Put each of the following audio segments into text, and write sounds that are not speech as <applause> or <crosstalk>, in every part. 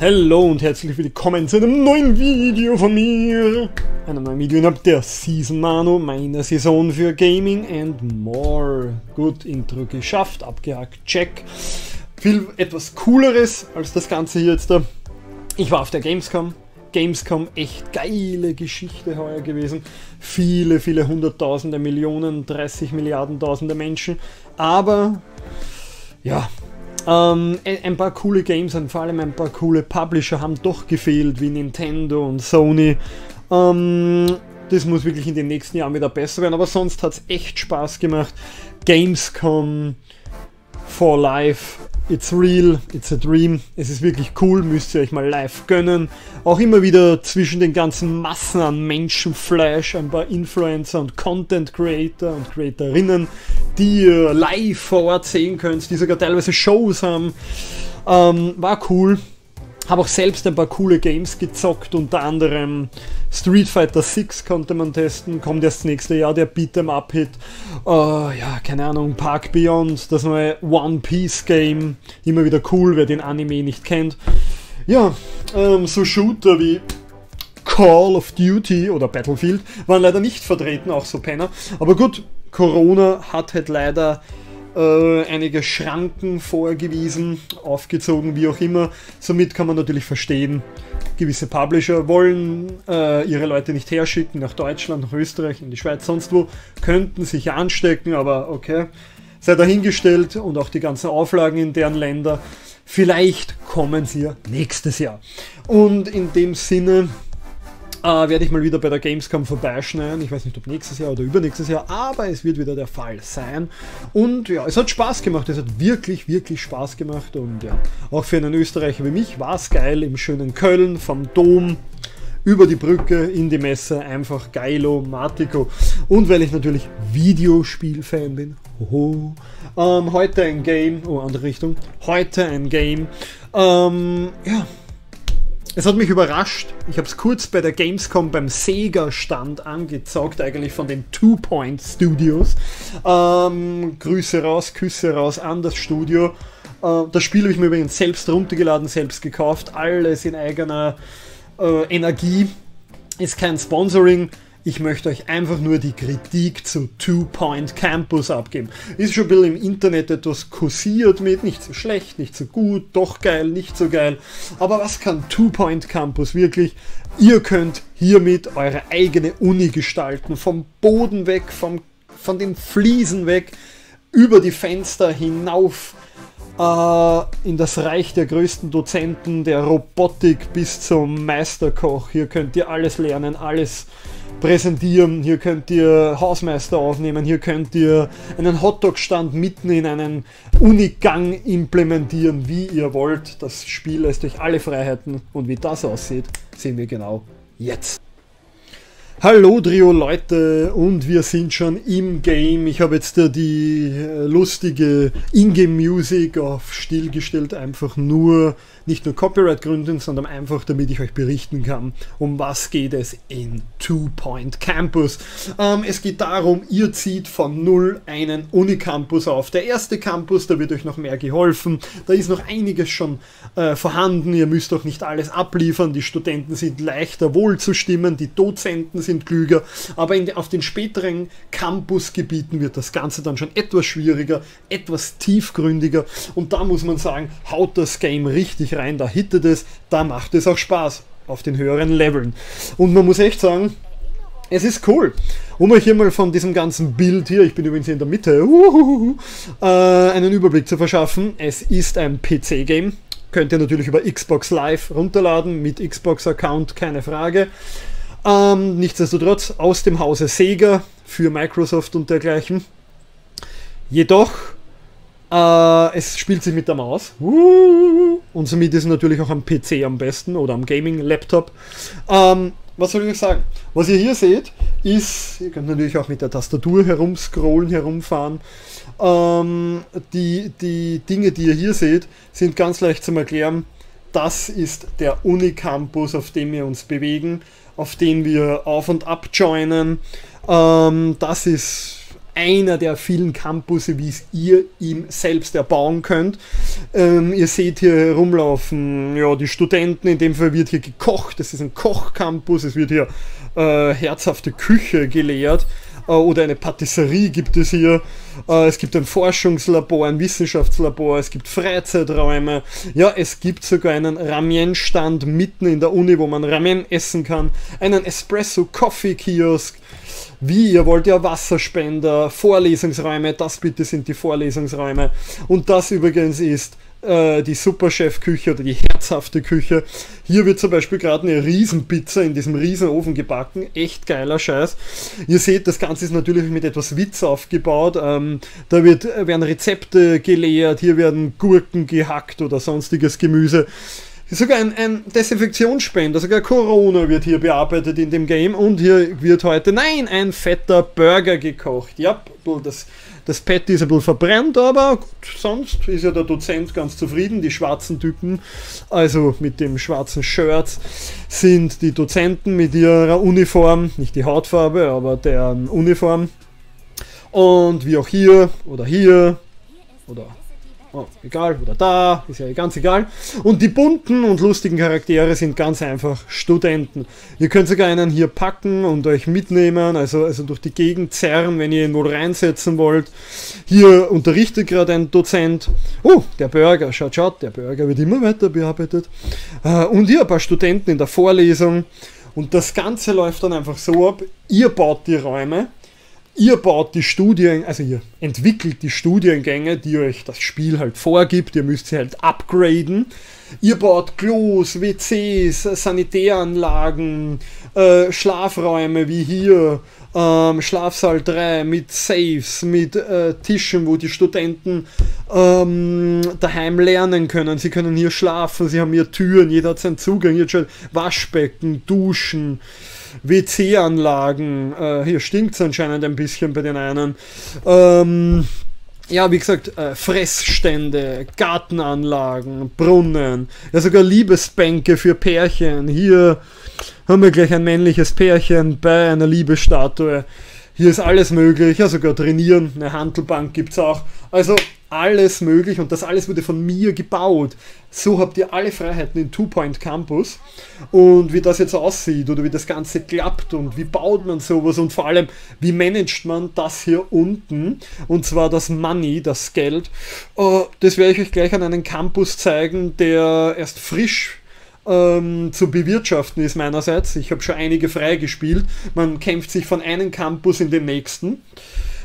Hallo und herzlich willkommen zu einem neuen Video von mir. Einem neuen Video innerhalb der Season Mano, meiner Saison für Gaming and More. Gut, Intro geschafft, abgehakt, check. Viel etwas cooleres als das Ganze hier jetzt da. Ich war auf der Gamescom. Gamescom, echt geile Geschichte heuer gewesen. Viele, viele hunderttausende Millionen, 30 Milliarden tausende Menschen. Aber, ja, ähm, ein paar coole Games und vor allem ein paar coole Publisher haben doch gefehlt, wie Nintendo und Sony. Ähm, das muss wirklich in den nächsten Jahren wieder besser werden, aber sonst hat es echt Spaß gemacht. Gamescom for Life It's real, it's a dream. Es ist wirklich cool, müsst ihr euch mal live gönnen. Auch immer wieder zwischen den ganzen Massen an Menschenflash ein paar Influencer und Content Creator und Creatorinnen, die ihr live vor Ort sehen könnt, die sogar teilweise Shows haben. Ähm, war cool. Habe auch selbst ein paar coole Games gezockt, unter anderem Street Fighter 6 konnte man testen, kommt erst nächste Jahr der Beat'em Up Hit. Uh, ja, keine Ahnung, Park Beyond, das neue One Piece Game, immer wieder cool, wer den Anime nicht kennt. Ja, ähm, so Shooter wie Call of Duty oder Battlefield waren leider nicht vertreten, auch so Penner. Aber gut, Corona hat halt leider äh, einige Schranken vorgewiesen, aufgezogen, wie auch immer. Somit kann man natürlich verstehen, gewisse Publisher wollen äh, ihre Leute nicht herschicken nach Deutschland, nach Österreich, in die Schweiz, sonst wo, könnten sich anstecken, aber okay, sei dahingestellt und auch die ganzen Auflagen in deren Länder. Vielleicht kommen sie ja nächstes Jahr. Und in dem Sinne äh, werde ich mal wieder bei der Gamescom vorbeischneiden. Ich weiß nicht, ob nächstes Jahr oder übernächstes Jahr, aber es wird wieder der Fall sein. Und ja, es hat Spaß gemacht. Es hat wirklich, wirklich Spaß gemacht. Und ja, auch für einen Österreicher wie mich war es geil im schönen Köln vom Dom über die Brücke in die Messe. Einfach geilo, Matico. Und weil ich natürlich Videospiel-Fan bin. Hoho. Ähm, heute ein Game, oh, andere Richtung. Heute ein Game. Ähm, ja, es hat mich überrascht. Ich habe es kurz bei der Gamescom beim Sega-Stand angezockt, eigentlich von den Two Point Studios. Ähm, Grüße raus, Küsse raus an das Studio. Äh, das Spiel habe ich mir übrigens selbst runtergeladen, selbst gekauft. Alles in eigener äh, Energie. Ist kein Sponsoring. Ich möchte euch einfach nur die Kritik zu Two Point Campus abgeben. Ist schon ein bisschen im Internet etwas kursiert mit, nicht so schlecht, nicht so gut, doch geil, nicht so geil. Aber was kann Two Point Campus wirklich? Ihr könnt hiermit eure eigene Uni gestalten. Vom Boden weg, vom, von den Fliesen weg, über die Fenster hinauf äh, in das Reich der größten Dozenten, der Robotik bis zum Meisterkoch. Hier könnt ihr alles lernen, alles präsentieren. Hier könnt ihr Hausmeister aufnehmen, hier könnt ihr einen Hotdog-Stand mitten in einen Unigang implementieren, wie ihr wollt. Das Spiel lässt euch alle Freiheiten und wie das aussieht, sehen wir genau jetzt. Hallo Trio Leute und wir sind schon im Game. Ich habe jetzt die äh, lustige Ingame Music auf still gestellt, einfach nur nicht nur Copyright-Gründen, sondern einfach damit ich euch berichten kann, um was geht es in Two Point Campus. Ähm, es geht darum, ihr zieht von null einen Unicampus auf. Der erste Campus, da wird euch noch mehr geholfen. Da ist noch einiges schon äh, vorhanden. Ihr müsst auch nicht alles abliefern. Die Studenten sind leichter wohl zu stimmen, die Dozenten sind klüger. Aber in, auf den späteren Campusgebieten wird das Ganze dann schon etwas schwieriger, etwas tiefgründiger. Und da muss man sagen, haut das Game richtig rein, da hittet es, da macht es auch Spaß auf den höheren Leveln. Und man muss echt sagen, es ist cool. Um euch hier mal von diesem ganzen Bild hier, ich bin übrigens hier in der Mitte, uhuhu, äh, einen Überblick zu verschaffen. Es ist ein PC-Game. Könnt ihr natürlich über Xbox Live runterladen, mit Xbox-Account, keine Frage. Ähm, nichtsdestotrotz aus dem Hause Sega für Microsoft und dergleichen. Jedoch äh, es spielt sich mit der Maus. Und somit ist es natürlich auch am PC am besten oder am Gaming-Laptop. Ähm, was soll ich euch sagen? Was ihr hier seht, ist, ihr könnt natürlich auch mit der Tastatur herumscrollen, herumfahren. Ähm, die, die Dinge, die ihr hier seht, sind ganz leicht zum Erklären. Das ist der Unicampus, auf dem wir uns bewegen, auf den wir auf und ab joinen. Ähm, das ist einer der vielen Campusse, wie es ihr ihm selbst erbauen könnt. Ähm, ihr seht hier herumlaufen, ja, die Studenten, in dem Fall wird hier gekocht, das ist ein Kochcampus, es wird hier äh, herzhafte Küche gelehrt oder eine Patisserie gibt es hier. Äh, es gibt ein Forschungslabor, ein Wissenschaftslabor, es gibt Freizeiträume. Ja, es gibt sogar einen Ramen-Stand mitten in der Uni, wo man Ramen essen kann. Einen Espresso-Coffee-Kiosk. Wie, ihr wollt ja Wasserspender, Vorlesungsräume, das bitte sind die Vorlesungsräume. Und das übrigens ist äh, die Superchef-Küche oder die herzhafte Küche. Hier wird zum Beispiel gerade eine Riesenpizza in diesem Riesenofen gebacken. Echt geiler Scheiß. Ihr seht, das Ganze ist natürlich mit etwas Witz aufgebaut. Ähm, da wird, werden Rezepte geleert, hier werden Gurken gehackt oder sonstiges Gemüse. Sogar ein, ein Desinfektionsspender, sogar Corona wird hier bearbeitet in dem Game und hier wird heute, nein, ein fetter Burger gekocht. Ja, das, das Patty ist ein bisschen verbrennt, aber gut, sonst ist ja der Dozent ganz zufrieden. Die schwarzen Typen, also mit dem schwarzen Shirt, sind die Dozenten mit ihrer Uniform, nicht die Hautfarbe, aber deren Uniform. Und wie auch hier oder hier oder oh, egal, oder da, ist ja ganz egal. Und die bunten und lustigen Charaktere sind ganz einfach Studenten. Ihr könnt sogar einen hier packen und euch mitnehmen, also, also durch die Gegend zerren, wenn ihr ihn wohl reinsetzen wollt. Hier unterrichtet gerade ein Dozent. Oh, der Burger, schaut, schaut, der Burger wird immer weiter bearbeitet. Äh, und hier ein paar Studenten in der Vorlesung. Und das Ganze läuft dann einfach so ab, ihr baut die Räume, ihr baut die Studien, also ihr entwickelt die Studiengänge, die euch das Spiel halt vorgibt, ihr müsst sie halt upgraden. Ihr baut Klos, WCs, Sanitäranlagen, äh, Schlafräume wie hier, ähm, Schlafsaal 3 mit Safes, mit äh, Tischen, wo die Studenten ähm, daheim lernen können. Sie können hier schlafen, sie haben hier Türen, jeder hat seinen Zugang, hier schon Waschbecken, Duschen. WC-Anlagen. Äh, hier stinkt es anscheinend ein bisschen bei den einen. Ähm, ja, wie gesagt, äh, Fressstände, Gartenanlagen, Brunnen, ja sogar Liebesbänke für Pärchen. Hier haben wir gleich ein männliches Pärchen bei einer Liebesstatue. Hier ist alles möglich, ja sogar trainieren, eine Handelbank gibt es auch. Also alles möglich und das alles wurde von mir gebaut. So habt ihr alle Freiheiten in Two Point Campus und wie das jetzt aussieht oder wie das Ganze klappt und wie baut man sowas und vor allem wie managt man das hier unten und zwar das Money, das Geld. Uh, das werde ich euch gleich an einem Campus zeigen, der erst frisch ähm, zu bewirtschaften ist meinerseits. Ich habe schon einige freigespielt. Man kämpft sich von einem Campus in den nächsten.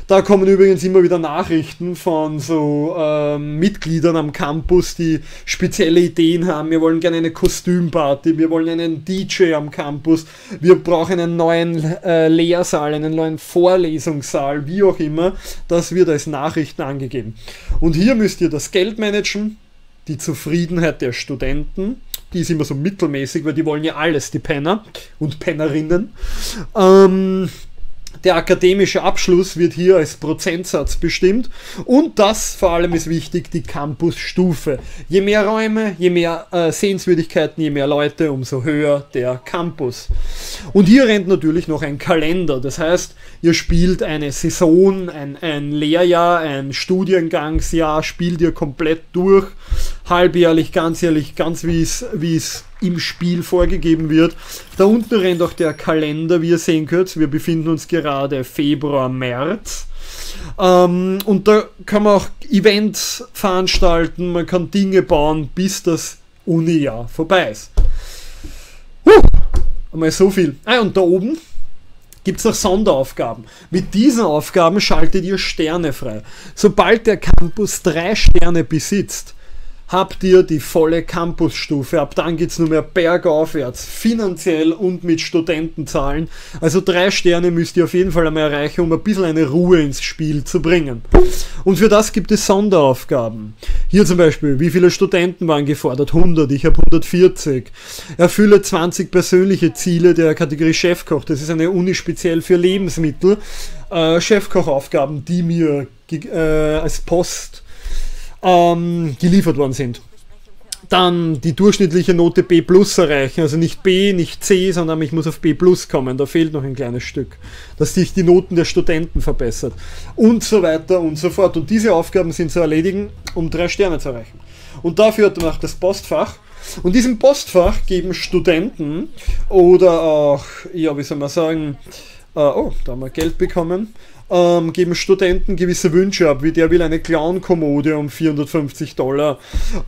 Da kommen übrigens immer wieder Nachrichten von so ähm, Mitgliedern am Campus, die spezielle Ideen haben. Wir wollen gerne eine Kostümparty, wir wollen einen DJ am Campus, wir brauchen einen neuen äh, Lehrsaal, einen neuen Vorlesungssaal, wie auch immer. Das wird als Nachrichten angegeben. Und hier müsst ihr das Geld managen, die Zufriedenheit der Studenten, die ist immer so mittelmäßig, weil die wollen ja alles, die Penner und Pennerinnen. Ähm, der akademische Abschluss wird hier als Prozentsatz bestimmt und das vor allem ist wichtig, die Campusstufe. Je mehr Räume, je mehr äh, Sehenswürdigkeiten, je mehr Leute, umso höher der Campus. Und hier rennt natürlich noch ein Kalender, das heißt, ihr spielt eine Saison, ein, ein Lehrjahr, ein Studiengangsjahr, spielt ihr komplett durch, halbjährlich, ganzjährlich, ganz wie es im Spiel vorgegeben wird. Da unten rennt auch der Kalender, wie ihr sehen könnt. Wir befinden uns gerade Februar, März. Ähm, und da kann man auch Events veranstalten, man kann Dinge bauen, bis das Uni-Jahr vorbei ist. Huh, einmal so viel. Ah, und da oben gibt es noch Sonderaufgaben. Mit diesen Aufgaben schaltet ihr Sterne frei. Sobald der Campus drei Sterne besitzt, habt ihr die volle Campusstufe. Ab dann geht es nur mehr bergaufwärts, finanziell und mit Studentenzahlen. Also drei Sterne müsst ihr auf jeden Fall einmal erreichen, um ein bisschen eine Ruhe ins Spiel zu bringen. Und für das gibt es Sonderaufgaben. Hier zum Beispiel, wie viele Studenten waren gefordert? 100, ich habe 140. Erfülle 20 persönliche Ziele der Kategorie Chefkoch. Das ist eine Uni speziell für Lebensmittel. Äh, Chefkochaufgaben, die mir äh, als Post ähm, geliefert worden sind. dann die durchschnittliche Note B plus erreichen. Also nicht B, nicht C, sondern ich muss auf B plus kommen. Da fehlt noch ein kleines Stück, dass sich die Noten der Studenten verbessert. Und so weiter und so fort. Und diese Aufgaben sind zu erledigen, um drei Sterne zu erreichen. Und dafür hat man auch das Postfach. Und diesem Postfach geben Studenten oder auch, ja, wie soll man sagen, äh, oh, da haben wir Geld bekommen ähm, geben Studenten gewisse Wünsche ab, wie der will eine Clown-Kommode um 450 Dollar.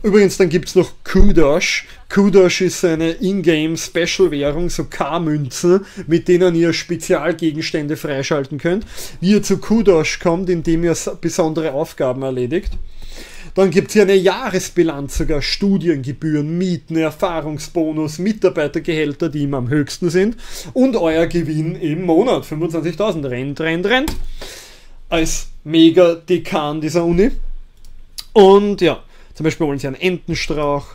Übrigens, dann gibt es noch Kudosh. Kudosh ist eine Ingame-Special-Währung, so K-Münzen, mit denen ihr Spezialgegenstände freischalten könnt. Wie ihr zu Kudosh kommt, indem ihr besondere Aufgaben erledigt. Dann gibt es hier eine Jahresbilanz, sogar Studiengebühren, Mieten, Erfahrungsbonus, Mitarbeitergehälter, die immer am höchsten sind. Und euer Gewinn im Monat, 25.000. Rennt, rennt, rennt. Als Mega-Dekan dieser Uni. Und ja, zum Beispiel wollen sie einen Entenstrauch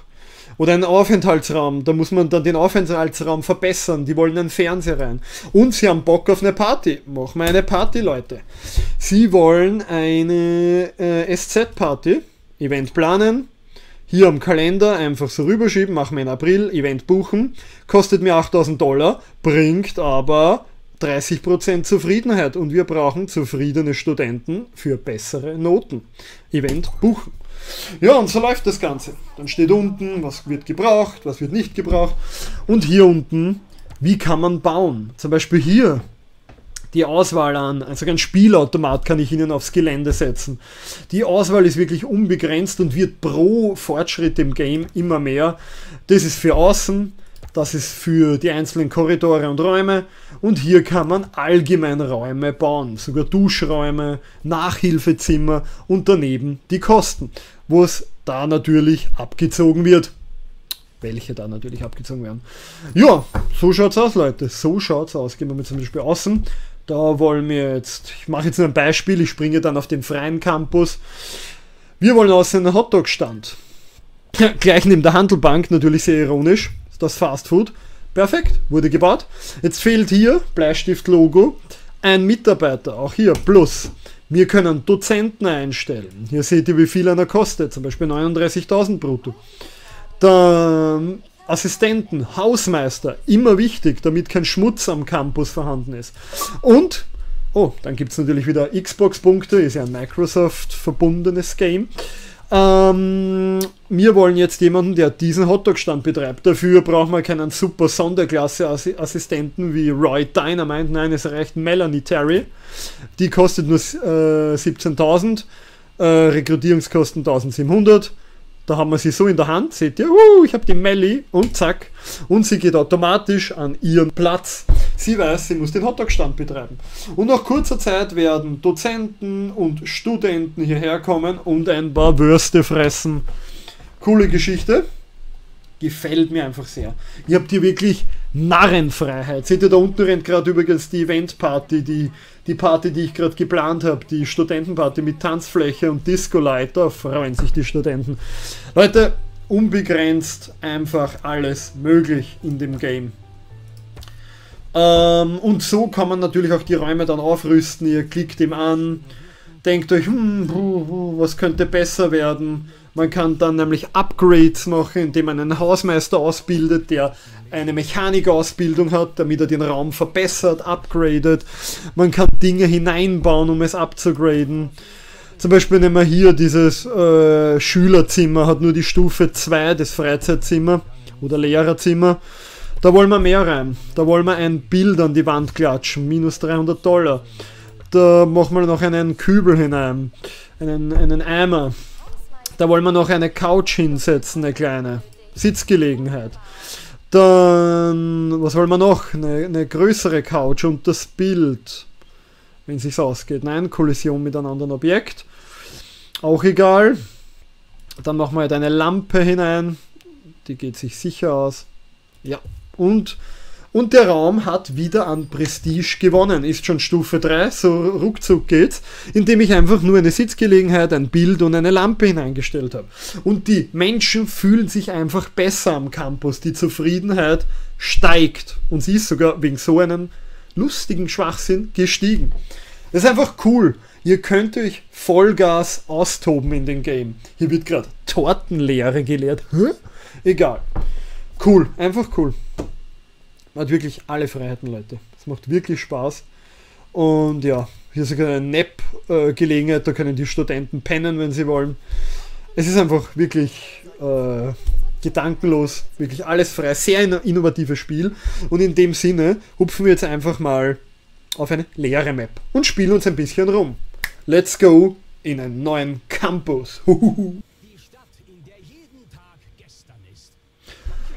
oder einen Aufenthaltsraum. Da muss man dann den Aufenthaltsraum verbessern. Die wollen einen Fernseher rein. Und sie haben Bock auf eine Party. Machen wir eine Party, Leute. Sie wollen eine äh, SZ-Party. Event planen, hier am Kalender einfach so rüberschieben, machen wir in April, Event buchen, kostet mir 8000 Dollar, bringt aber 30% Zufriedenheit und wir brauchen zufriedene Studenten für bessere Noten. Event buchen. Ja, und so läuft das Ganze. Dann steht unten, was wird gebraucht, was wird nicht gebraucht. Und hier unten, wie kann man bauen? Zum Beispiel hier die Auswahl an. Also ein Spielautomat kann ich Ihnen aufs Gelände setzen. Die Auswahl ist wirklich unbegrenzt und wird pro Fortschritt im Game immer mehr. Das ist für außen, das ist für die einzelnen Korridore und Räume und hier kann man allgemein Räume bauen, sogar Duschräume, Nachhilfezimmer und daneben die Kosten, wo es da natürlich abgezogen wird welche da natürlich abgezogen werden. Ja, so schaut's aus, Leute. So schaut's aus. Gehen wir mal zum Beispiel außen. Da wollen wir jetzt, ich mache jetzt nur ein Beispiel, ich springe dann auf den freien Campus. Wir wollen aus einen Hotdog-Stand. <laughs> Gleich neben der Handelbank, natürlich sehr ironisch, das Fast Food. Perfekt, wurde gebaut. Jetzt fehlt hier, Bleistift-Logo, ein Mitarbeiter, auch hier, plus. Wir können Dozenten einstellen. Hier seht ihr, wie viel einer kostet, zum Beispiel 39.000 brutto. Dann Assistenten, Hausmeister, immer wichtig, damit kein Schmutz am Campus vorhanden ist. Und, oh, dann gibt es natürlich wieder Xbox-Punkte, ist ja ein Microsoft verbundenes Game. Ähm, wir wollen jetzt jemanden, der diesen Hotdog-Stand betreibt. Dafür brauchen wir keinen super Sonderklasse-Assistenten wie Roy Dynamite. Nein, es reicht Melanie Terry. Die kostet nur äh, 17.000. Äh, Rekrutierungskosten 1700. Da haben wir sie so in der Hand, seht ihr, uh, ich habe die Melli und zack. Und sie geht automatisch an ihren Platz. Sie weiß, sie muss den Hotdog-Stand betreiben. Und nach kurzer Zeit werden Dozenten und Studenten hierher kommen und ein paar Würste fressen. Coole Geschichte. Gefällt mir einfach sehr. Ihr habt hier wirklich Narrenfreiheit. Seht ihr, da unten rennt gerade übrigens die Eventparty, die, die Party, die ich gerade geplant habe, die Studentenparty mit Tanzfläche und Disco-Light. Da freuen sich die Studenten. Leute, unbegrenzt einfach alles möglich in dem Game. Ähm, und so kann man natürlich auch die Räume dann aufrüsten. Ihr klickt ihm an, denkt euch, hm, was könnte besser werden. Man kann dann nämlich Upgrades machen, indem man einen Hausmeister ausbildet, der eine Mechanikausbildung hat, damit er den Raum verbessert, upgradet. Man kann Dinge hineinbauen, um es abzugraden. Zum Beispiel nehmen wir hier dieses äh, Schülerzimmer, hat nur die Stufe 2, das Freizeitzimmer oder Lehrerzimmer. Da wollen wir mehr rein. Da wollen wir ein Bild an die Wand klatschen, minus 300 Dollar. Da machen wir noch einen Kübel hinein, einen, einen Eimer. Da wollen wir noch eine Couch hinsetzen, eine kleine Sitzgelegenheit. Dann, was wollen wir noch? Eine, eine größere Couch und das Bild, wenn es sich ausgeht. Nein, Kollision mit einem anderen Objekt. Auch egal. Dann machen wir halt eine Lampe hinein. Die geht sich sicher aus. Ja. Und, und der Raum hat wieder an Prestige gewonnen. Ist schon Stufe 3, so ruckzuck geht's. Indem ich einfach nur eine Sitzgelegenheit, ein Bild und eine Lampe hineingestellt habe. Und die Menschen fühlen sich einfach besser am Campus. Die Zufriedenheit steigt. Und sie ist sogar wegen so einem lustigen Schwachsinn gestiegen. Das ist einfach cool. Ihr könnt euch Vollgas austoben in dem Game. Hier wird gerade Tortenlehre gelehrt. Hä? Egal. Cool, einfach cool. Man hat wirklich alle Freiheiten, Leute. Es macht wirklich Spaß. Und ja, hier ist sogar eine Nap-Gelegenheit, da können die Studenten pennen, wenn sie wollen. Es ist einfach wirklich äh, gedankenlos, wirklich alles frei, sehr innovatives Spiel. Und in dem Sinne hupfen wir jetzt einfach mal auf eine leere Map und spielen uns ein bisschen rum. Let's go in einen neuen Campus.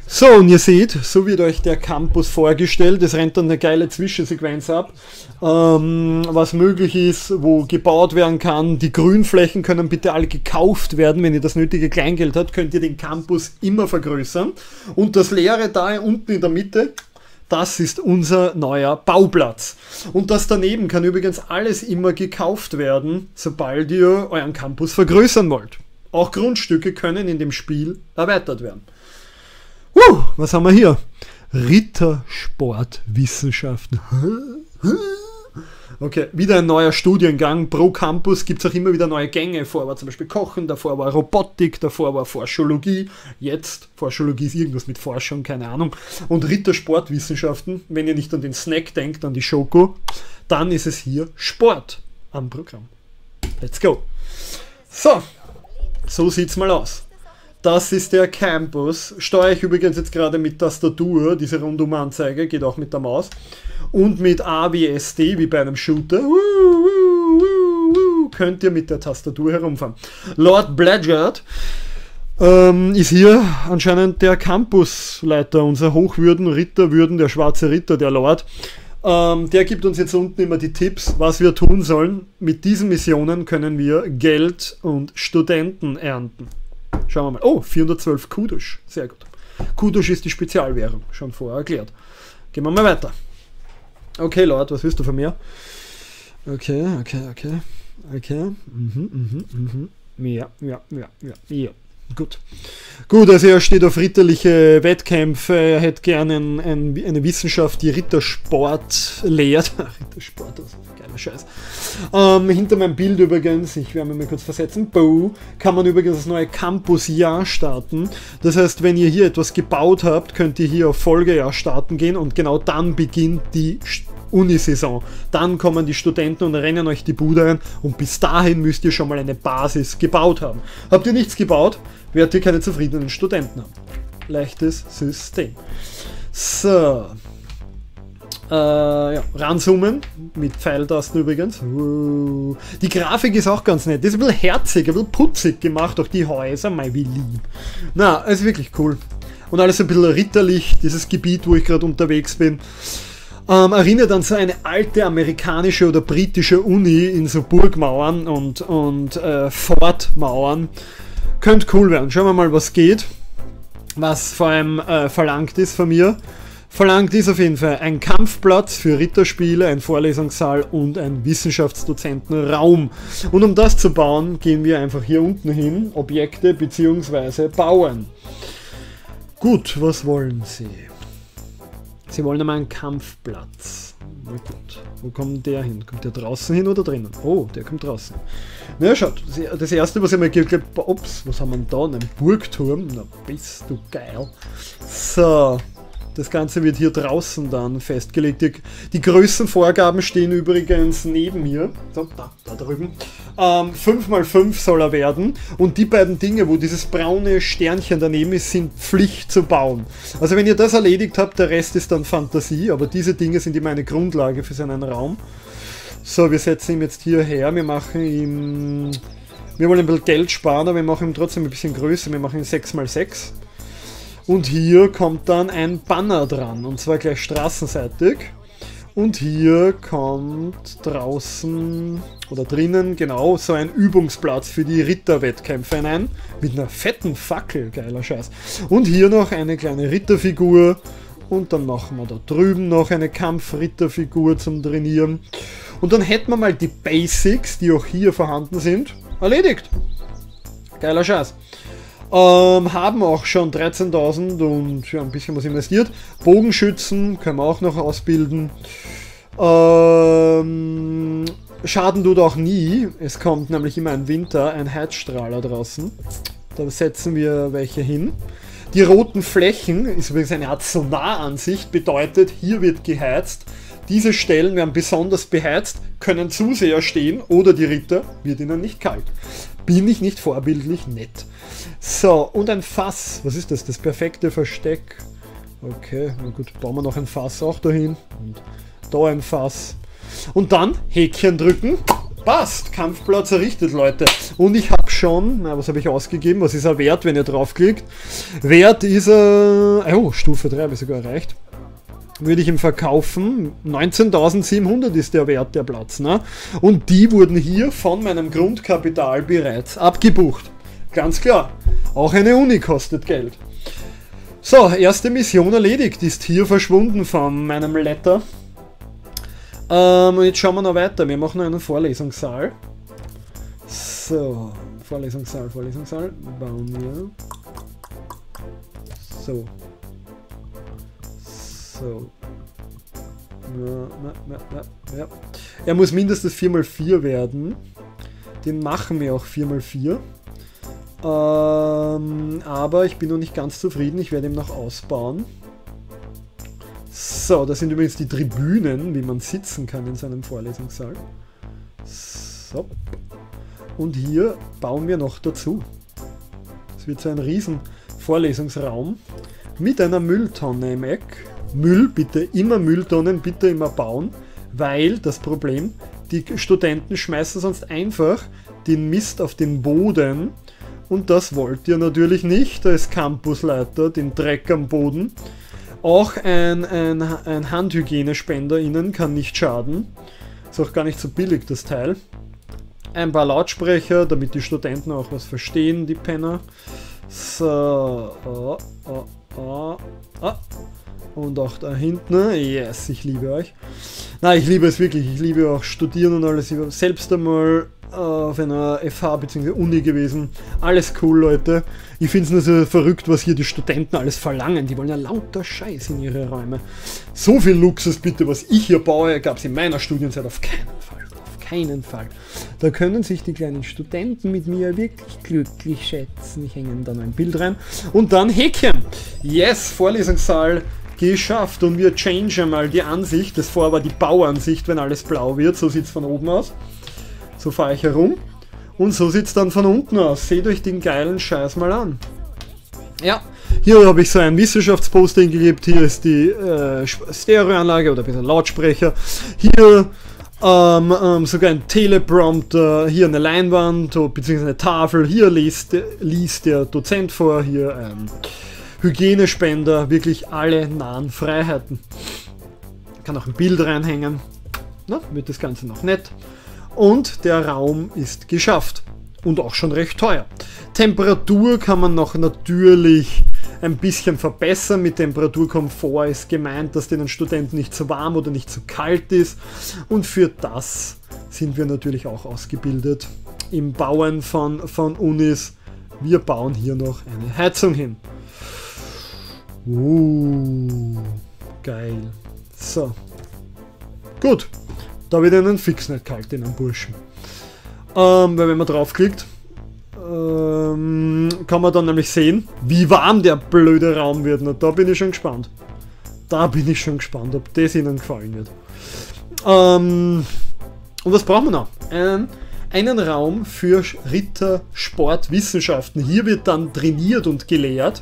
So, und ihr seht, so wird euch der Campus vorgestellt. Es rennt dann eine geile Zwischensequenz ab, ähm, was möglich ist, wo gebaut werden kann. Die Grünflächen können bitte alle gekauft werden. Wenn ihr das nötige Kleingeld habt, könnt ihr den Campus immer vergrößern. Und das leere da unten in der Mitte, das ist unser neuer Bauplatz. Und das daneben kann übrigens alles immer gekauft werden, sobald ihr euren Campus vergrößern wollt. Auch Grundstücke können in dem Spiel erweitert werden. Uh, was haben wir hier? Rittersportwissenschaften. <laughs> Okay, wieder ein neuer Studiengang. Pro Campus gibt es auch immer wieder neue Gänge. Vorher war zum Beispiel Kochen, davor war Robotik, davor war Forschologie. Jetzt, Forschologie ist irgendwas mit Forschung, keine Ahnung. Und Rittersportwissenschaften, wenn ihr nicht an den Snack denkt, an die Schoko, dann ist es hier Sport am Programm. Let's go. So, so sieht's mal aus. Das ist der Campus. Steuere ich übrigens jetzt gerade mit Tastatur, diese Rundumanzeige, geht auch mit der Maus. Und mit A wie SD, wie bei einem Shooter, könnt ihr mit der Tastatur herumfahren. Lord Bladgard ähm, ist hier anscheinend der Campusleiter, unser Hochwürden, Ritterwürden, der schwarze Ritter, der Lord. Ähm, der gibt uns jetzt unten immer die Tipps, was wir tun sollen. Mit diesen Missionen können wir Geld und Studenten ernten. Schauen wir mal. Oh, 412 Kudusch. Sehr gut. Kudusch ist die Spezialwährung. Schon vorher erklärt. Gehen wir mal weiter. Okay, Lord, was willst du von mir? Okay, okay, okay. Okay. Mhm, mhm, mhm. Ja, ja, ja, ja. Ja. Gut. Gut, also er steht auf ritterliche Wettkämpfe, er hätte gerne ein, ein, eine Wissenschaft, die Rittersport lehrt. <laughs> Rittersport, das ist ein geiler Scheiß. Ähm, hinter meinem Bild übrigens, ich werde mich mal kurz versetzen, Bo, kann man übrigens das neue Campusjahr starten. Das heißt, wenn ihr hier etwas gebaut habt, könnt ihr hier auf Folgejahr starten gehen und genau dann beginnt die Unisaison. Dann kommen die Studenten und rennen euch die Bude ein und bis dahin müsst ihr schon mal eine Basis gebaut haben. Habt ihr nichts gebaut, werdet ihr keine zufriedenen Studenten haben. Leichtes System. So. Äh, ja, ranzoomen mit Pfeiltasten übrigens. Die Grafik ist auch ganz nett. Die ist ein bisschen herzig, ein bisschen putzig gemacht, auch die Häuser, mein wie lieb. Na, ist wirklich cool. Und alles ein bisschen ritterlich, dieses Gebiet, wo ich gerade unterwegs bin. Ähm, erinnert an so eine alte amerikanische oder britische Uni in so Burgmauern und, und äh, Fortmauern. Könnte cool werden. Schauen wir mal, was geht. Was vor allem äh, verlangt ist von mir. Verlangt ist auf jeden Fall ein Kampfplatz für Ritterspiele, ein Vorlesungssaal und ein Wissenschaftsdozentenraum. Und um das zu bauen, gehen wir einfach hier unten hin, Objekte bzw. bauen. Gut, was wollen Sie? Sie wollen einmal einen Kampfplatz. Na gut. Wo kommt der hin? Kommt der draußen hin oder drinnen? Oh, der kommt draußen. Na ja, schaut. Das erste, was ich mir geglaubt ups, was haben wir denn da? Ein Burgturm? Na, bist du geil. So, das Ganze wird hier draußen dann festgelegt. Die, die Größenvorgaben stehen übrigens neben mir. So, da, da drüben. Ähm, 5x5 soll er werden. Und die beiden Dinge, wo dieses braune Sternchen daneben ist, sind Pflicht zu bauen. Also wenn ihr das erledigt habt, der Rest ist dann Fantasie. Aber diese Dinge sind immer eine Grundlage für seinen Raum. So, wir setzen ihn jetzt hierher. Wir machen ihm... Wir wollen ein bisschen Geld sparen, aber wir machen ihn trotzdem ein bisschen größer. Wir machen ihn 6x6. Und hier kommt dann ein Banner dran, und zwar gleich straßenseitig. Und hier kommt draußen oder drinnen genau so ein Übungsplatz für die Ritterwettkämpfe hinein. Mit einer fetten Fackel, geiler Scheiß. Und hier noch eine kleine Ritterfigur. Und dann machen wir da drüben noch eine Kampfritterfigur zum Trainieren. Und dann hätten wir mal die Basics, die auch hier vorhanden sind, erledigt. Geiler Scheiß. Ähm, haben auch schon 13.000 und ja, ein bisschen was investiert. Bogenschützen können wir auch noch ausbilden. Ähm, Schaden tut auch nie. Es kommt nämlich immer ein Winter, ein Heizstrahler draußen. Da setzen wir welche hin. Die roten Flächen ist übrigens eine Art Sonaransicht, bedeutet, hier wird geheizt. Diese Stellen werden besonders beheizt, können Zuseher stehen oder die Ritter, wird ihnen nicht kalt. Bin ich nicht vorbildlich nett. So, und ein Fass. Was ist das? Das perfekte Versteck. Okay, na gut, bauen wir noch ein Fass auch dahin. Und da ein Fass. Und dann Häkchen drücken. Passt, Kampfplatz errichtet, Leute. Und ich habe schon, na, was habe ich ausgegeben? Was ist er wert, wenn ihr draufklickt? Wert ist er, oh, Stufe 3 habe ich sogar erreicht. Würde ich ihm verkaufen. 19.700 ist der Wert der Platz. Ne? Und die wurden hier von meinem Grundkapital bereits abgebucht. Ganz klar. Auch eine Uni kostet Geld. So, erste Mission erledigt. Ist hier verschwunden von meinem Letter. Ähm, und jetzt schauen wir noch weiter. Wir machen einen Vorlesungssaal. So, Vorlesungssaal, Vorlesungssaal. Bauen wir. So. So. Na, na, na, na, ja. Er muss mindestens 4x4 werden. Den machen wir auch 4x4. Ähm, aber ich bin noch nicht ganz zufrieden. Ich werde ihn noch ausbauen. So, das sind übrigens die Tribünen, wie man sitzen kann in seinem Vorlesungssaal. So. Und hier bauen wir noch dazu. Es wird so ein riesen Vorlesungsraum mit einer Mülltonne im Eck. Müll, bitte immer Mülltonnen, bitte immer bauen, weil das Problem, die Studenten schmeißen sonst einfach den Mist auf den Boden und das wollt ihr natürlich nicht als Campusleiter, den Dreck am Boden. Auch ein, ein, ein Handhygienespender innen kann nicht schaden. Ist auch gar nicht so billig, das Teil. Ein paar Lautsprecher, damit die Studenten auch was verstehen, die Penner. So, oh, oh, oh, oh. Und auch da hinten, yes, ich liebe euch. Na, ich liebe es wirklich, ich liebe auch Studieren und alles. Ich habe selbst einmal auf einer FH bzw. Uni gewesen. Alles cool, Leute. Ich finde es nur so verrückt, was hier die Studenten alles verlangen. Die wollen ja lauter Scheiß in ihre Räume. So viel Luxus bitte, was ich hier baue, gab es in meiner Studienzeit auf keinen Fall. Auf keinen Fall. Da können sich die kleinen Studenten mit mir wirklich glücklich schätzen. Ich hänge da noch ein Bild rein. Und dann Häkchen. Yes, Vorlesungssaal geschafft. Und wir changen mal die Ansicht. Das vorher war die Bauansicht, wenn alles blau wird. So sieht es von oben aus. So fahre ich herum. Und so sieht es dann von unten aus. Seht euch den geilen Scheiß mal an. Ja, hier habe ich so ein Wissenschaftsposting geklebt. Hier ist die äh, Stereoanlage oder ein bisschen Lautsprecher. Hier ähm, ähm, sogar ein Teleprompter. Hier eine Leinwand bzw. eine Tafel. Hier liest, liest der Dozent vor. Hier ein Hygienespender. Wirklich alle nahen Freiheiten. Kann auch ein Bild reinhängen. Na, wird das Ganze noch nett und der Raum ist geschafft und auch schon recht teuer. Temperatur kann man noch natürlich ein bisschen verbessern. Mit Temperaturkomfort ist gemeint, dass den Studenten nicht zu warm oder nicht zu kalt ist. Und für das sind wir natürlich auch ausgebildet im Bauen von, von Unis. Wir bauen hier noch eine Heizung hin. Uh, geil. So. Gut, da wird einen fix nicht kalt, in einem Burschen. Ähm, weil wenn man draufklickt, ähm, kann man dann nämlich sehen, wie warm der blöde Raum wird. Und da bin ich schon gespannt. Da bin ich schon gespannt, ob das Ihnen gefallen wird. Ähm, und was brauchen wir noch? Einen, einen Raum für Ritter Sportwissenschaften. Hier wird dann trainiert und gelehrt.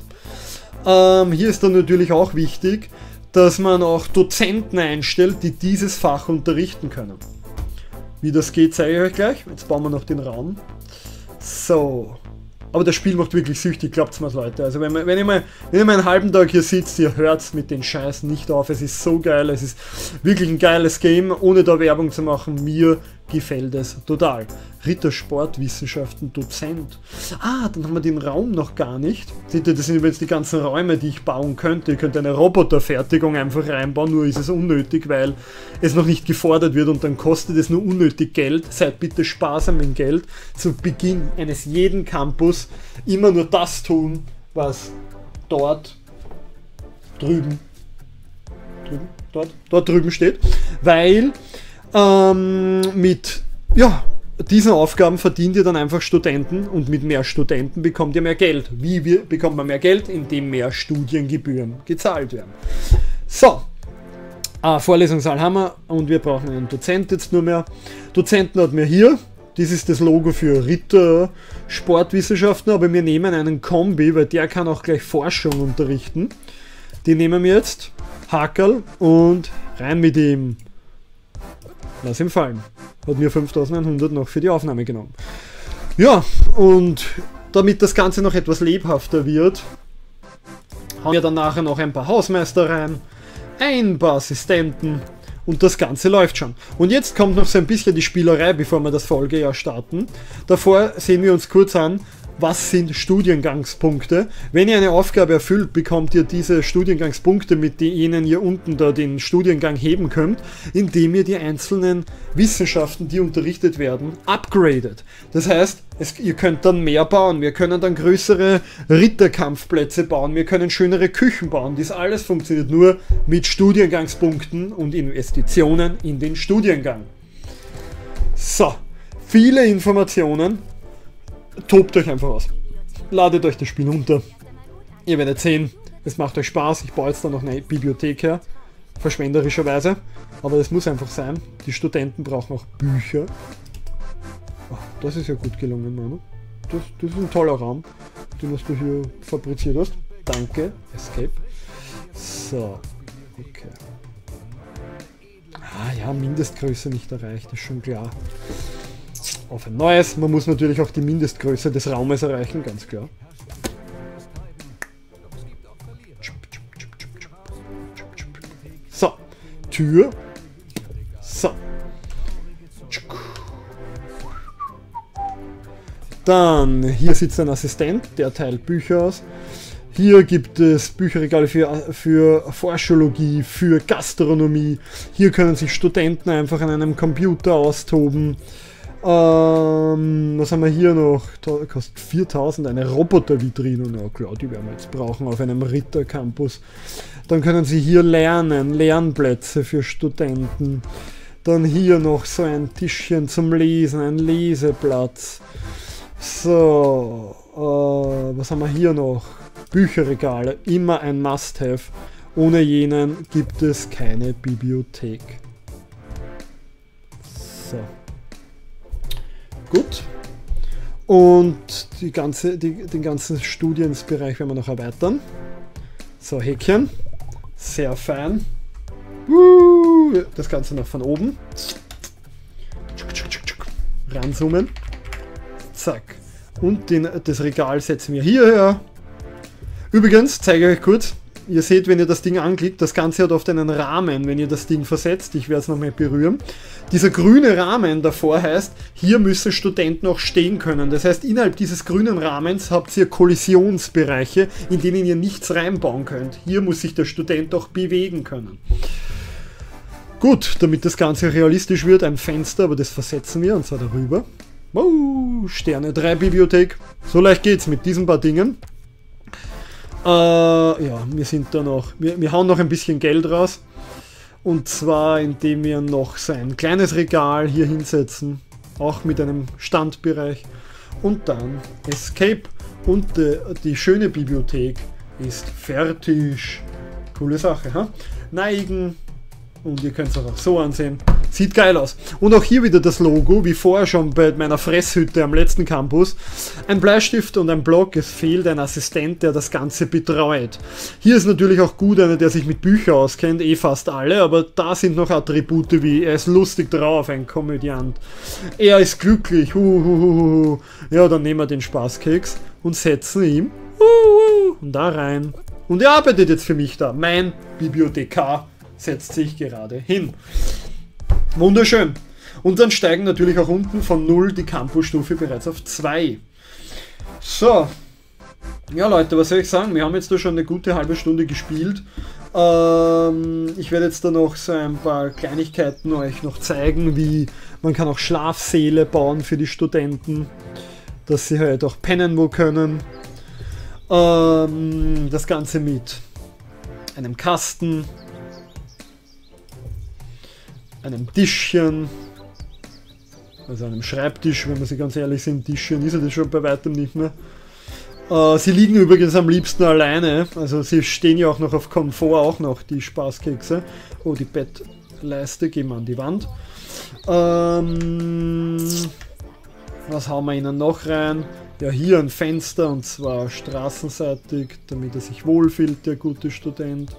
Ähm, hier ist dann natürlich auch wichtig, dass man auch Dozenten einstellt, die dieses Fach unterrichten können. Wie das geht, zeige ich euch gleich. Jetzt bauen wir noch den Raum. So. Aber das Spiel macht wirklich süchtig, glaubt's mir, Leute. Also wenn, wenn, ihr mal, wenn ihr mal einen halben Tag hier sitzt, ihr hört's mit den Scheißen nicht auf. Es ist so geil, es ist wirklich ein geiles Game, ohne da Werbung zu machen. Mir gefällt es total. Rittersportwissenschaften Dozent. Ah, dann haben wir den Raum noch gar nicht. Seht ihr, das sind jetzt die ganzen Räume, die ich bauen könnte. Ihr könnt eine Roboterfertigung einfach reinbauen, nur ist es unnötig, weil es noch nicht gefordert wird und dann kostet es nur unnötig Geld. Seid bitte sparsam mit Geld. Zu Beginn eines jeden Campus immer nur das tun, was dort drüben, drüben dort, dort drüben steht, weil ähm, mit ja, diese Aufgaben verdient ihr dann einfach Studenten und mit mehr Studenten bekommt ihr mehr Geld. Wie wir, bekommt man mehr Geld? Indem mehr Studiengebühren gezahlt werden. So, ah, Vorlesungssaal haben wir und wir brauchen einen Dozent jetzt nur mehr. Dozenten hat mir hier, das ist das Logo für Ritter Sportwissenschaften, aber wir nehmen einen Kombi, weil der kann auch gleich Forschung unterrichten. Die nehmen wir jetzt, Hackerl und rein mit ihm. Lass ihn fallen. Hat mir 5100 noch für die Aufnahme genommen. Ja, und damit das Ganze noch etwas lebhafter wird, haben wir dann nachher noch ein paar Hausmeister rein, ein paar Assistenten und das Ganze läuft schon. Und jetzt kommt noch so ein bisschen die Spielerei, bevor wir das Folgejahr starten. Davor sehen wir uns kurz an, was sind Studiengangspunkte. Wenn ihr eine Aufgabe erfüllt, bekommt ihr diese Studiengangspunkte, mit denen ihr unten da den Studiengang heben könnt, indem ihr die einzelnen Wissenschaften, die unterrichtet werden, upgradet. Das heißt, es, ihr könnt dann mehr bauen, wir können dann größere Ritterkampfplätze bauen, wir können schönere Küchen bauen. Dies alles funktioniert nur mit Studiengangspunkten und Investitionen in den Studiengang. So, viele Informationen tobt euch einfach aus. Ladet euch das Spiel runter. Ihr werdet sehen, es macht euch Spaß. Ich baue jetzt da noch eine Bibliothek her. Verschwenderischerweise. Aber das muss einfach sein. Die Studenten brauchen auch Bücher. Oh, das ist ja gut gelungen, Manu. Das, das ist ein toller Raum, den was du hier fabriziert hast. Danke, Escape. So, okay. Ah ja, Mindestgröße nicht erreicht, ist schon klar auf ein neues. Man muss natürlich auch die Mindestgröße des Raumes erreichen, ganz klar. So, Tür. So. Dann, hier sitzt ein Assistent, der teilt Bücher aus. Hier gibt es Bücherregale für, für Forschologie, für Gastronomie. Hier können sich Studenten einfach an einem Computer austoben. Ähm, was haben wir hier noch? Kostet 4000 eine Robotervitrine. Na klar, die werden wir jetzt brauchen auf einem Rittercampus. Dann können Sie hier lernen, Lernplätze für Studenten. Dann hier noch so ein Tischchen zum Lesen, ein Leseplatz. So, äh, was haben wir hier noch? Bücherregale, immer ein Must-Have. Ohne jenen gibt es keine Bibliothek. So. Gut. Und die ganze, die, den ganzen Studiensbereich werden wir noch erweitern. So, Häkchen. Sehr fein. Das Ganze noch von oben. Ranzoomen. Zack. Und den, das Regal setzen wir hierher. Übrigens, zeige ich euch kurz, Ihr seht, wenn ihr das Ding anklickt, das Ganze hat oft einen Rahmen, wenn ihr das Ding versetzt. Ich werde es nochmal berühren. Dieser grüne Rahmen davor heißt, hier müssen Studenten auch stehen können. Das heißt, innerhalb dieses grünen Rahmens habt ihr Kollisionsbereiche, in denen ihr nichts reinbauen könnt. Hier muss sich der Student auch bewegen können. Gut, damit das Ganze realistisch wird, ein Fenster, aber das versetzen wir und zwar darüber. Oh, Sterne 3 Bibliothek. So leicht geht's mit diesen paar Dingen. Äh, ja, wir sind da noch, wir, wir hauen noch ein bisschen Geld raus. Und zwar, indem wir noch so ein kleines Regal hier hinsetzen, auch mit einem Standbereich. Und dann Escape und die, die schöne Bibliothek ist fertig. Coole Sache, ha? Neigen, und ihr könnt es auch so ansehen. Sieht geil aus. Und auch hier wieder das Logo, wie vorher schon bei meiner Fresshütte am letzten Campus. Ein Bleistift und ein Block. Es fehlt ein Assistent, der das Ganze betreut. Hier ist natürlich auch gut einer, der sich mit Büchern auskennt, eh fast alle, aber da sind noch Attribute wie, er ist lustig drauf, ein Komödiant. Er ist glücklich, huhuhuhu. Ja, dann nehmen wir den Spaßkeks und setzen ihm da rein. Und er arbeitet jetzt für mich da, mein Bibliothekar setzt sich gerade hin. Wunderschön. Und dann steigen natürlich auch unten von 0 die Campusstufe bereits auf 2. So. Ja Leute, was soll ich sagen? Wir haben jetzt da schon eine gute halbe Stunde gespielt. Ähm, ich werde jetzt da noch so ein paar Kleinigkeiten euch noch zeigen, wie man kann auch Schlafsäle bauen für die Studenten, dass sie halt auch pennen wo können. Ähm, das Ganze mit einem Kasten, einem Tischchen, also einem Schreibtisch, wenn wir sie ganz ehrlich sind, Tischchen ist er das schon bei weitem nicht mehr. Äh, sie liegen übrigens am liebsten alleine, also sie stehen ja auch noch auf Komfort, auch noch die Spaßkekse. Oh, die Bettleiste gehen wir an die Wand. Ähm, was haben wir ihnen noch rein? Ja, hier ein Fenster und zwar straßenseitig, damit er sich wohlfühlt, der gute Student.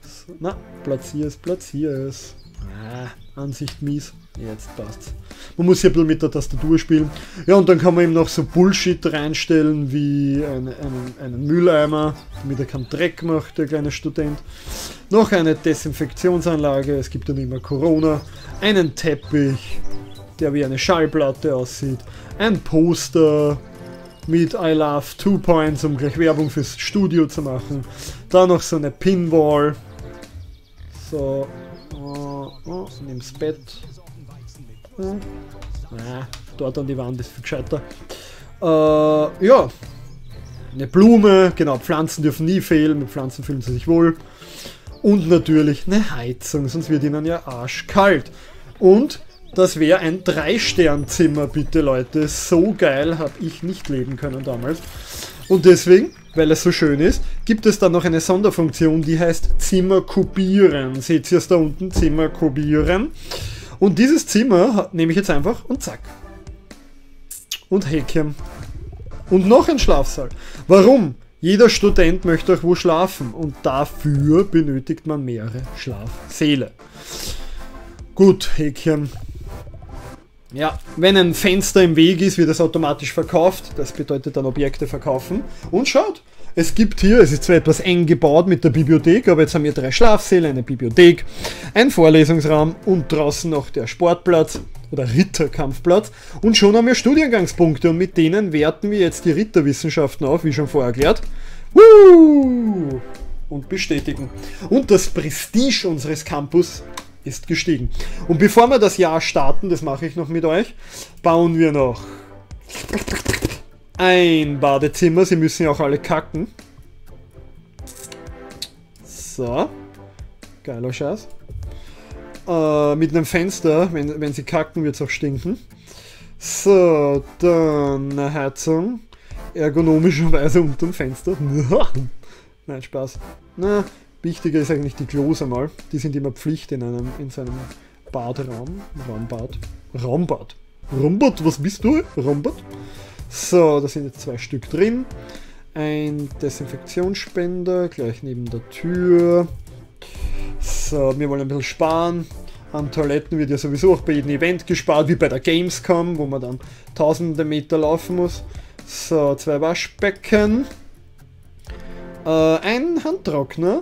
So, na, platzier es, platzier es. Ah, Ansicht mies. Jetzt passt's. Man muss hier ein bisschen mit der Tastatur spielen. Ja, und dann kann man ihm noch so Bullshit reinstellen wie eine, einen, einen Mülleimer, damit er keinen Dreck macht, der kleine Student. Noch eine Desinfektionsanlage, es gibt dann immer Corona. Einen Teppich, der wie eine Schallplatte aussieht. Ein Poster mit I Love Two Points, um gleich Werbung fürs Studio zu machen. Da noch so eine Pinball. So, oh, oh, nimm's Bett. Hm. Ah, dort an die Wand ist viel gescheiter. Äh, ja, eine Blume, genau, Pflanzen dürfen nie fehlen, mit Pflanzen fühlen sie sich wohl. Und natürlich eine Heizung, sonst wird ihnen ja arschkalt. Und das wäre ein Drei-Stern-Zimmer, bitte Leute. So geil habe ich nicht leben können damals. Und deswegen, weil es so schön ist, gibt es dann noch eine Sonderfunktion, die heißt Zimmer kopieren. Seht ihr es da unten? Zimmer kopieren. Und dieses Zimmer nehme ich jetzt einfach und zack. Und Häkchen. Und noch ein Schlafsaal. Warum? Jeder Student möchte auch wo schlafen und dafür benötigt man mehrere Schlafsäle. Gut, Häkchen. Ja, wenn ein Fenster im Weg ist, wird es automatisch verkauft. Das bedeutet dann Objekte verkaufen. Und schaut, es gibt hier, es ist zwar etwas eng gebaut mit der Bibliothek, aber jetzt haben wir drei Schlafsäle, eine Bibliothek, ein Vorlesungsraum und draußen noch der Sportplatz oder Ritterkampfplatz. Und schon haben wir Studiengangspunkte und mit denen werten wir jetzt die Ritterwissenschaften auf, wie schon vorher erklärt. Woo! Und bestätigen. Und das Prestige unseres Campus ist gestiegen. Und bevor wir das Jahr starten, das mache ich noch mit euch, bauen wir noch ein Badezimmer. Sie müssen ja auch alle kacken. So. Geiler Scheiß. Äh, mit einem Fenster, wenn, wenn sie kacken, wird es auch stinken. So, dann eine Heizung. Ergonomischerweise unter dem Fenster. <laughs> Nein, Spaß. Na, wichtiger ist eigentlich die Klos einmal. Die sind immer Pflicht in, einem, in seinem Badraum. Raumbad. Raumbad. Raumbad, was bist du? Raumbad? So, da sind jetzt zwei Stück drin. Ein Desinfektionsspender gleich neben der Tür. So, wir wollen ein bisschen sparen. An Toiletten wird ja sowieso auch bei jedem Event gespart, wie bei der Gamescom, wo man dann tausende Meter laufen muss. So, zwei Waschbecken. Äh, ein Handtrockner.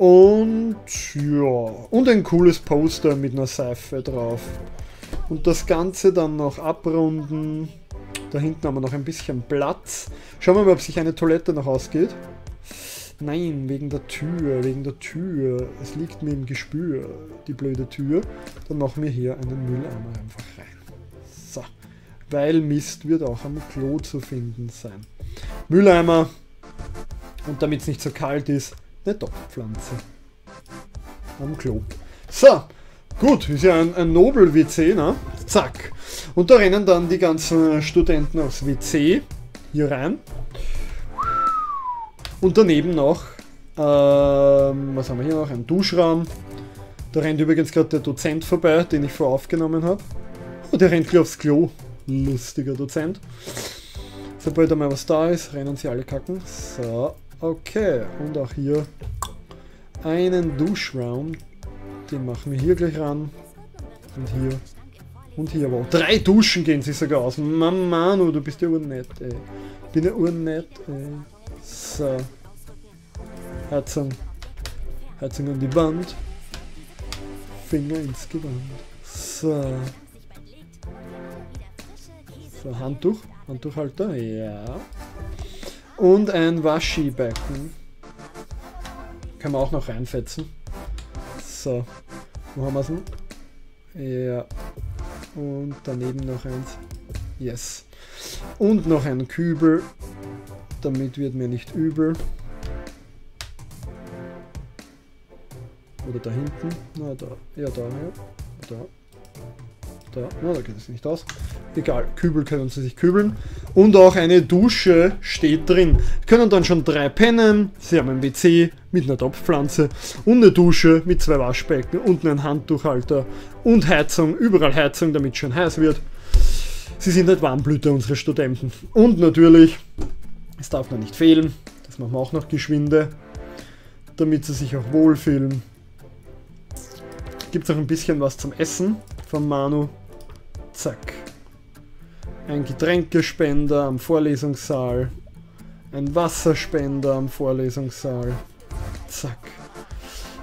Und ja, und ein cooles Poster mit einer Seife drauf. Und das Ganze dann noch abrunden da hinten haben wir noch ein bisschen Platz. Schauen wir mal, ob sich eine Toilette noch ausgeht. Nein, wegen der Tür, wegen der Tür. Es liegt mir im Gespür, die blöde Tür. Dann machen wir hier einen Mülleimer einfach rein. So. Weil Mist wird auch am Klo zu finden sein. Mülleimer. Und damit es nicht so kalt ist, eine Topfpflanze. Am Klo. So. Gut, ist ja ein, ein Nobel-WC, ne? Zack. Und da rennen dann die ganzen Studenten aufs WC hier rein. Und daneben noch, ähm, was haben wir hier noch? Ein Duschraum. Da rennt übrigens gerade der Dozent vorbei, den ich vorher aufgenommen habe. Und der rennt gleich aufs Klo. Lustiger Dozent. Sobald einmal was da ist, rennen sie alle kacken. So, okay. Und auch hier einen Duschraum. Den machen wir hier gleich ran. Und hier und hier war. Drei Duschen gehen sich sogar aus. Manu, du bist ja urnett, ey. Bin ja urnett, ey. So. Heizung. Heizung an die Wand. Finger ins Gewand. So. So, Handtuch. Handtuchhalter, ja. Und ein Waschibecken. Kann man auch noch reinfetzen. So. Wo haben wir es denn? Ja. Und daneben noch eins. Yes. Und noch ein Kübel. Damit wird mir nicht übel. Oder da hinten. Na, da. Ja, da, ja. Da. Da, na, da geht es nicht aus. Egal, Kübel können sie sich kübeln. Und auch eine Dusche steht drin. Können dann schon drei pennen. Sie haben ein WC mit einer Topfpflanze und eine Dusche mit zwei Waschbecken und einen Handtuchhalter und Heizung. Überall Heizung, damit es schön heiß wird. Sie sind halt Warmblüter, unsere Studenten. Und natürlich, es darf noch nicht fehlen, das machen wir auch noch geschwinde, damit sie sich auch wohlfühlen. Gibt es auch ein bisschen was zum Essen von Manu. Zack. Ein Getränkespender am Vorlesungssaal. Ein Wasserspender am Vorlesungssaal. Zack.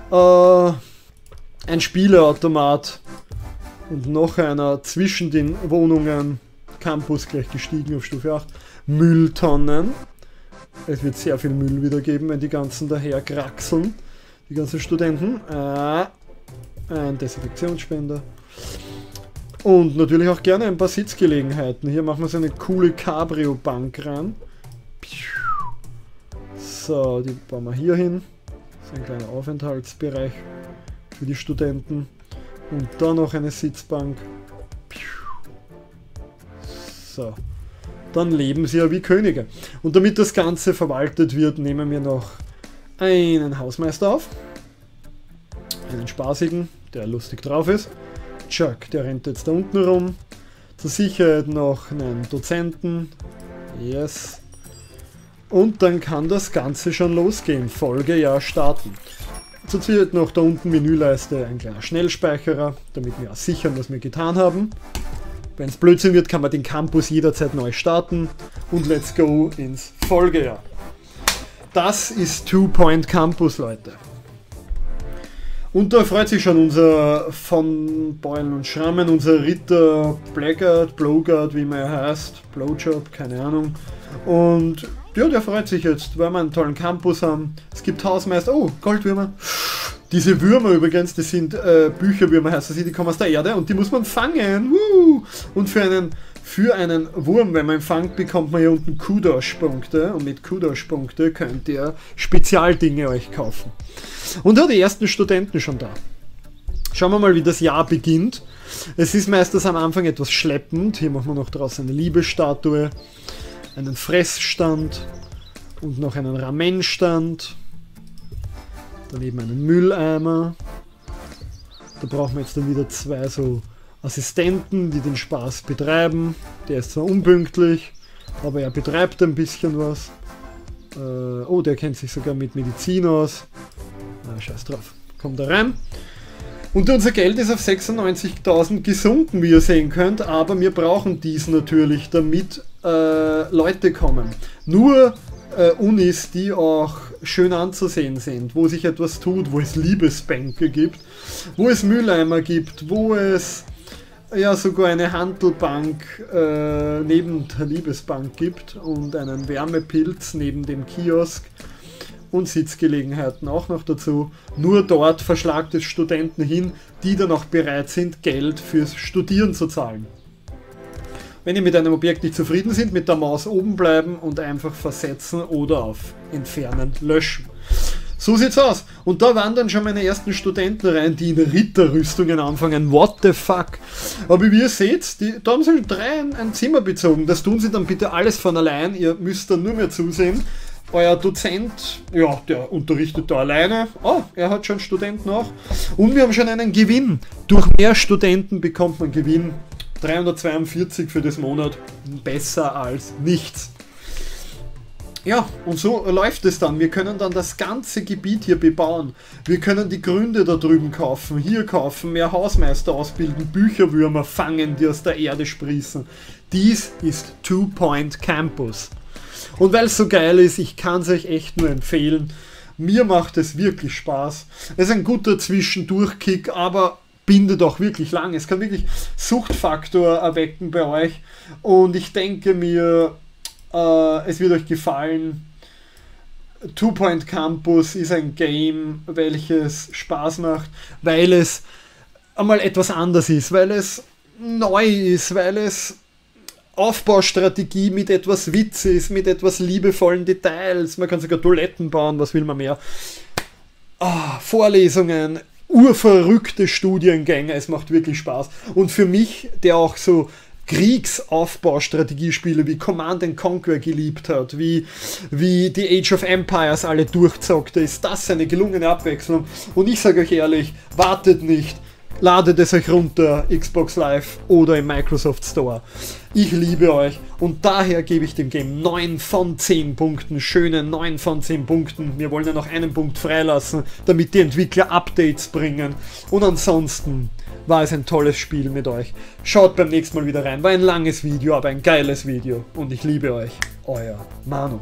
Äh, ein Spieleautomat. Und noch einer zwischen den Wohnungen. Campus gleich gestiegen auf Stufe 8. Mülltonnen. Es wird sehr viel Müll wieder geben, wenn die ganzen daher kraxeln. Die ganzen Studenten. Äh, ein Desinfektionsspender. Und natürlich auch gerne ein paar Sitzgelegenheiten. Hier machen wir so eine coole Cabrio-Bank rein. So, die bauen wir hier hin. Das ist ein kleiner Aufenthaltsbereich für die Studenten. Und da noch eine Sitzbank. So. Dann leben sie ja wie Könige. Und damit das Ganze verwaltet wird, nehmen wir noch einen Hausmeister auf. Einen spaßigen, der lustig drauf ist. Chuck, der rennt jetzt da unten rum. Zur Sicherheit noch einen Dozenten. Yes. Und dann kann das Ganze schon losgehen. Folgejahr starten. Zur Sicherheit noch da unten Menüleiste ein kleiner Schnellspeicherer, damit wir auch sichern, was wir getan haben. Wenn es Blödsinn wird, kann man den Campus jederzeit neu starten. Und let's go ins Folgejahr. Das ist Two Point Campus, Leute. Und da freut sich schon unser von Beulen und Schrammen, unser Ritter Blackguard, Blowguard, wie man er heißt, Blowjob, keine Ahnung. Und ja, der freut sich jetzt, weil wir einen tollen Campus haben. Es gibt Hausmeister, oh, Goldwürmer. Diese Würmer übrigens, das sind äh, Bücherwürmer, heißt das, die kommen aus der Erde und die muss man fangen. Woo! Und für einen, für einen Wurm, wenn man fangt, bekommt man hier unten Kudosh-Punkte und mit Kudosh-Punkte könnt ihr Spezialdinge euch kaufen. Und ja, die ersten Studenten schon da. Schauen wir mal, wie das Jahr beginnt. Es ist meistens am Anfang etwas schleppend. Hier machen wir noch draußen eine Liebesstatue, einen Fressstand und noch einen Ramenstand. Daneben einen Mülleimer. Da brauchen wir jetzt dann wieder zwei so Assistenten, die den Spaß betreiben. Der ist zwar unpünktlich, aber er betreibt ein bisschen was. Äh, oh, der kennt sich sogar mit Medizin aus. Na, scheiß drauf. Kommt da rein. Und unser Geld ist auf 96.000 gesunken, wie ihr sehen könnt, aber wir brauchen dies natürlich, damit äh, Leute kommen. Nur äh, Unis, die auch schön anzusehen sind, wo sich etwas tut, wo es Liebesbänke gibt, wo es Mülleimer gibt, wo es ja sogar eine Handelbank äh, neben der Liebesbank gibt und einen Wärmepilz neben dem Kiosk und Sitzgelegenheiten auch noch dazu. Nur dort verschlagt es Studenten hin, die dann auch bereit sind, Geld fürs Studieren zu zahlen. Wenn ihr mit einem Objekt nicht zufrieden sind, mit der Maus oben bleiben und einfach versetzen oder auf Entfernen löschen. So sieht's aus. Und da waren dann schon meine ersten Studenten rein, die in Ritterrüstungen anfangen. What the fuck? Aber wie ihr seht, die, da haben sie drei ein, ein Zimmer bezogen. Das tun sie dann bitte alles von allein. Ihr müsst dann nur mehr zusehen euer Dozent, ja, der unterrichtet da alleine. Oh, er hat schon Studenten auch. Und wir haben schon einen Gewinn. Durch mehr Studenten bekommt man Gewinn. 342 für das Monat. Besser als nichts. Ja, und so läuft es dann. Wir können dann das ganze Gebiet hier bebauen. Wir können die Gründe da drüben kaufen, hier kaufen, mehr Hausmeister ausbilden, Bücherwürmer fangen, die aus der Erde sprießen. Dies ist Two Point Campus. Und weil es so geil ist, ich kann es euch echt nur empfehlen. Mir macht es wirklich Spaß. Es ist ein guter Zwischendurchkick, aber bindet auch wirklich lang. Es kann wirklich Suchtfaktor erwecken bei euch. Und ich denke mir, äh, es wird euch gefallen. Two Point Campus ist ein Game, welches Spaß macht, weil es einmal etwas anders ist, weil es neu ist, weil es Aufbaustrategie mit etwas Witz ist, mit etwas liebevollen Details. Man kann sogar Toiletten bauen, was will man mehr. Oh, Vorlesungen, urverrückte Studiengänge. Es macht wirklich Spaß. Und für mich, der auch so Kriegsaufbaustrategiespiele wie Command Conquer geliebt hat, wie, wie die Age of Empires alle durchzockte, ist das eine gelungene Abwechslung. Und ich sage euch ehrlich, wartet nicht, ladet es euch runter, Xbox Live oder im Microsoft Store. Ich liebe euch und daher gebe ich dem Game 9 von 10 Punkten, schöne 9 von 10 Punkten. Wir wollen ja noch einen Punkt freilassen, damit die Entwickler Updates bringen. Und ansonsten war es ein tolles Spiel mit euch. Schaut beim nächsten Mal wieder rein. War ein langes Video, aber ein geiles Video. Und ich liebe euch. Euer Manu.